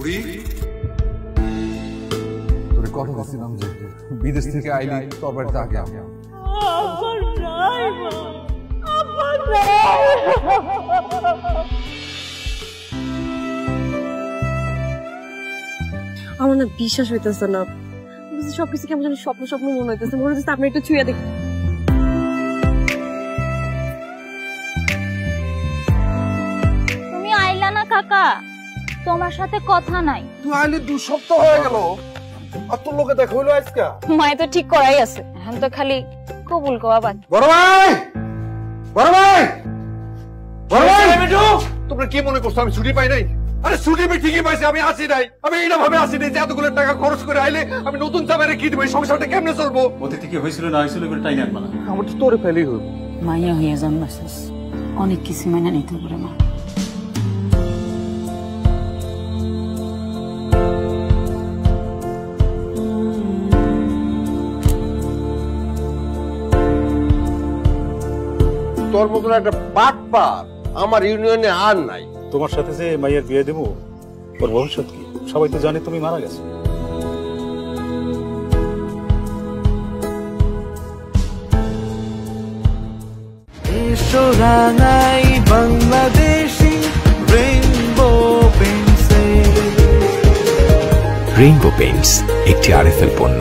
ঘুরি তোর কথা বলছিলাম যে বিদেশ থেকে আইলি তবে তাকে আমার না বিশ্বাস হইতেছে না। সবকিছু কেমন জানি স্বপ্ন স্বপ্ন মনে হইতেছে। মনে হইতেছে আপনি একটু ছুঁয়ে দেখি। তুমি আইলা না কাকা? তোমার সাথে কথা নাই। তুই আইলি দু সপ্তাহ হয়ে গেল। আর তোর লোকে দেখা হইল আজকা? মায়ে তো ঠিক করাই আছে। এখন তো খালি কবুল কওয়া বাদ বড় ভাই! বড় ভাই! বড় ভাই! তোমরা কি মনে করছ আমি ছুটি পাই নাই? আরে ছুটি আমি ঠিকই পাইছি আমি আসি নাই। আমি এইটা ভাবে আসি নাই যে এতগুলো টাকা খরচ করে আইলে আমি নতুন চাবারে কি দেবো এই সংসারটা কেমনে চলবো? অতীতে কি হয়েছিল না হয়েছিল এগুলো টাইনে আনবা না। আমার তো তোরে ফেলি হইব। মাইয়া হইয়া জন্মাছিস অনেক কিছু মেনে নিতে পারে মা। তোর মতন একটা পাট পার আমার ইউনিয়নে আর নাই। তোমার সাথে যে মাইয়ের বিয়ে দেবো ওর ভবিষ্যৎ কি? সবাই তো জানে তুমি মারা গেছো। বাংলাদেশি রেইনবো পেইন্টস একটি আরএফএল পণ্য।